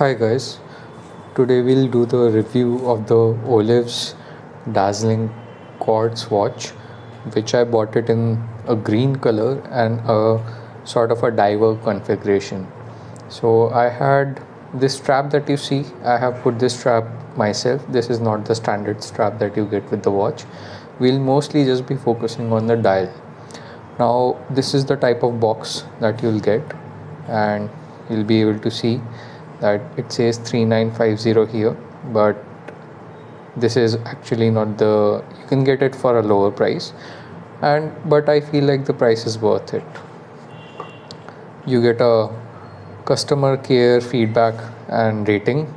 Hi guys, today we'll do the review of the OLEVS Dazzling Quartz watch, which I bought it in a green color and a sort of a diver configuration. So I had this strap that you see, I have put this strap myself. This is not the standard strap that you get with the watch. We'll mostly just be focusing on the dial. Now, this is the type of box that you'll get, and you'll be able to see that it says 3950 here but this is actually not the you can get it for a lower price. And but i feel like the price is worth it. You get a customer care feedback and rating.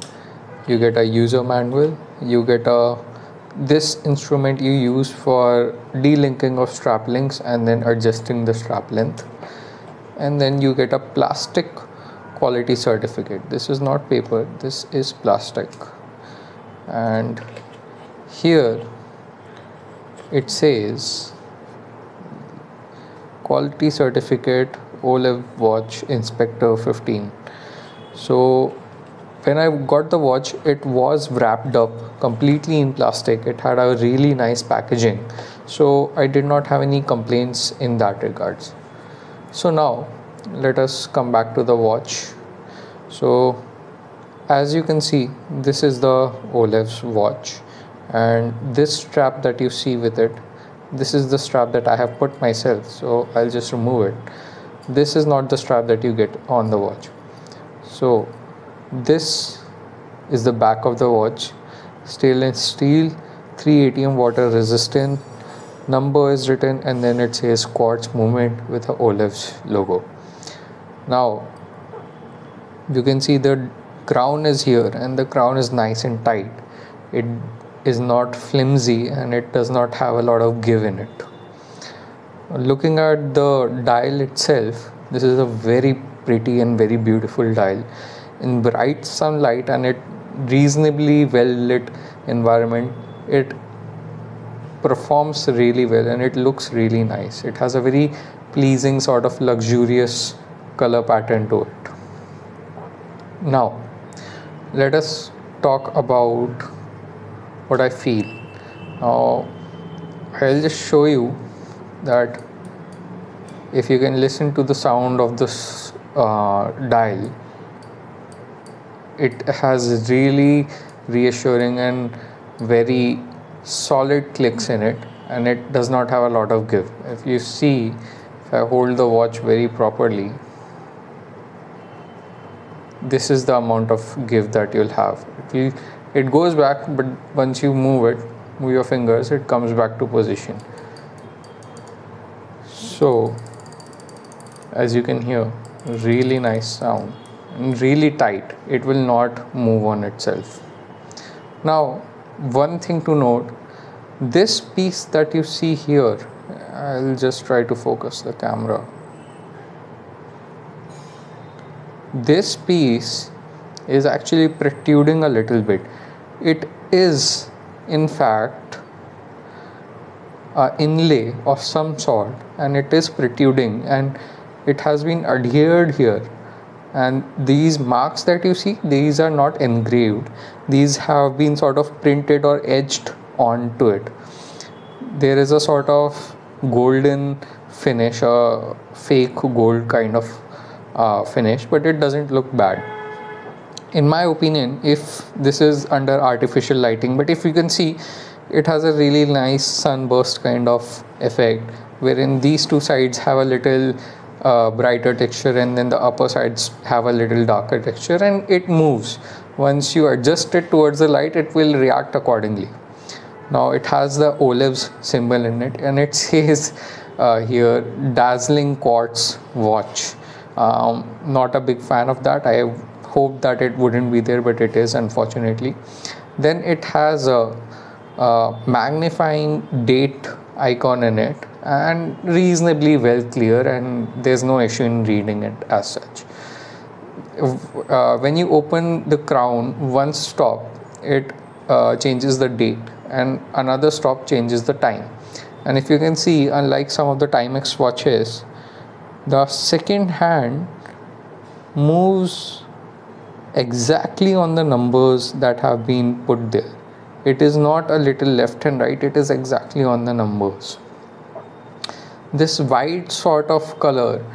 You get a user manual. You get a this instrument you use for delinking of strap links and then adjusting the strap length. And then you get a plastic quality certificate. This is not paper. This is plastic. And here it says quality certificate Olev watch inspector 15 so when I got the watch it was wrapped up completely in plastic. It had a really nice packaging. So I did not have any complaints in that regards. So now let us come back to the watch. So as you can see this is the OLEVS watch. And this strap that you see with it this is the strap that I have put myself. So I'll just remove it. This is not the strap that you get on the watch. So this is the back of the watch. Stainless steel 3 atm water resistant. Number is written and then it says quartz movement with a OLEVS logo now you can see the crown is here and the crown is nice and tight. It is not flimsy and it does not have a lot of give in it. Looking at the dial itself this is a very pretty and very beautiful dial. In bright sunlight and it reasonably well lit environment it performs really well and it looks really nice. It has a very pleasing sort of luxurious color pattern to it. Now let us talk about what I feel. Now I'll just show you that if you can listen to the sound of this uh, dial it has really reassuring and very solid clicks in it and it does not have a lot of give. If you see if I hold the watch very properly this is the amount of give that you'll have. It, will, it goes back but once you move it move your fingers it comes back to position. So as you can hear really nice sound and really tight. It will not move on itself. Now one thing to note this piece that you see here i'll just try to focus the camera this piece is actually protruding a little bit. It is in fact a inlay of some sort and it is protruding and it has been adhered here. And these marks that you see these are not engraved. These have been sort of printed or etched onto it. There is a sort of golden finish a fake gold kind of uh, finish but it doesn't look bad. In my opinion if this is under artificial lighting but if you can see it has a really nice sunburst kind of effect wherein these two sides have a little uh, brighter texture and then the upper sides have a little darker texture and it moves. Once you adjust it towards the light it will react accordingly. Now it has the OLEVS symbol in it and it says uh, here dazzling quartz watch um, not a big fan of that. I hope that it wouldn't be there but it is unfortunately. Then it has a, a magnifying date icon in it and reasonably well clear and there's no issue in reading it as such. Uh, when you open the crown one stop it uh, changes the date and another stop changes the time. And if you can see unlike some of the timex watches the second hand moves exactly on the numbers that have been put there. It is not a little left and right it is exactly on the numbers. This white sort of color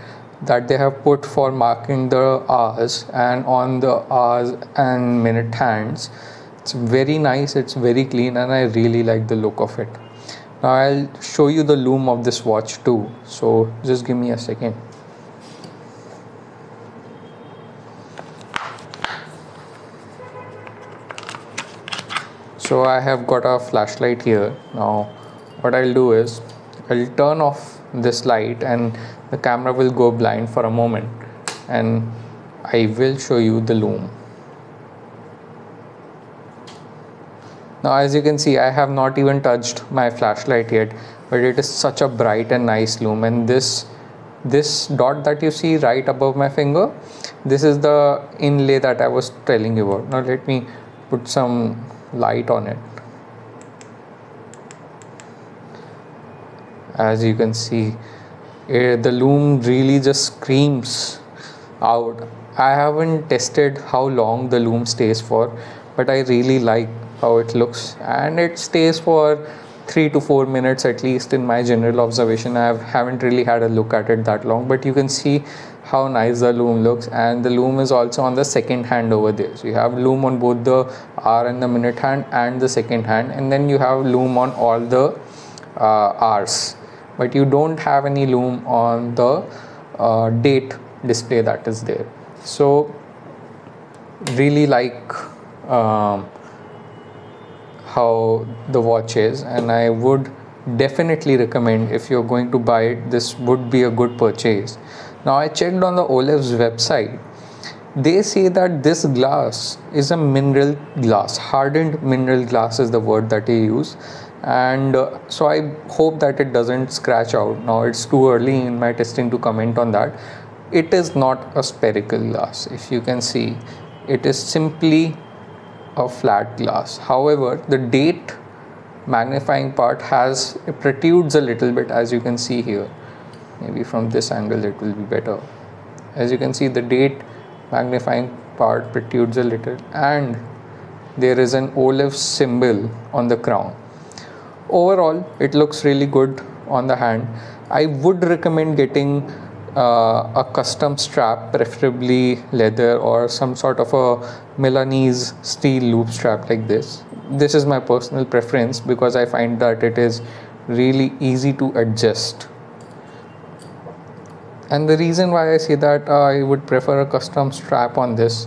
that they have put for marking the hours and on the hours and minute hands it's very nice it's very clean and i really like the look of it now i'll show you the lume of this watch too. So just give me a second. So I have got a flashlight here. Now what I'll do is I'll turn off this light and the camera will go blind for a moment. And I will show you the lume now as you can see I have not even touched my flashlight yet but it is such a bright and nice lume and this this dot that you see right above my finger this is the inlay that I was telling you about. Now let me put some light on it. As you can see it, eh, the lume really just screams out. I haven't tested how long the lume stays for but i really like how it looks. And it stays for 3 to 4 minutes at least in my general observation. I haven't really had a look at it that long but you can see how nice the lume looks. And the lume is also on the second hand over there. So you have lume on both the hour and the minute hand and the second hand. And then you have lume on all the uh, hours but you don't have any lume on the uh, date display that is there. So really like um, how the watch is and i would definitely recommend if you're going to buy it this would be a good purchase now I checked on the OLEVS website. They say that this glass is a mineral glass, hardened mineral glass is the word that they use. And uh, so I hope that it doesn't scratch out. Now it's too early in my testing to comment on that. It is not a spherical glass. If you can see, it is simply a flat glass. However, the date magnifying part has it protrudes a little bit as you can see here. Maybe from this angle it will be better. As you can see the date magnifying part protrudes a little and there is an Olev symbol on the crown. Overall it looks really good on the hand. I would recommend getting a custom strap preferably leather or some sort of a Milanese steel loop strap like this. This is my personal preference because I find that it is really easy to adjust. And the reason why I say that uh, I would prefer a custom strap on this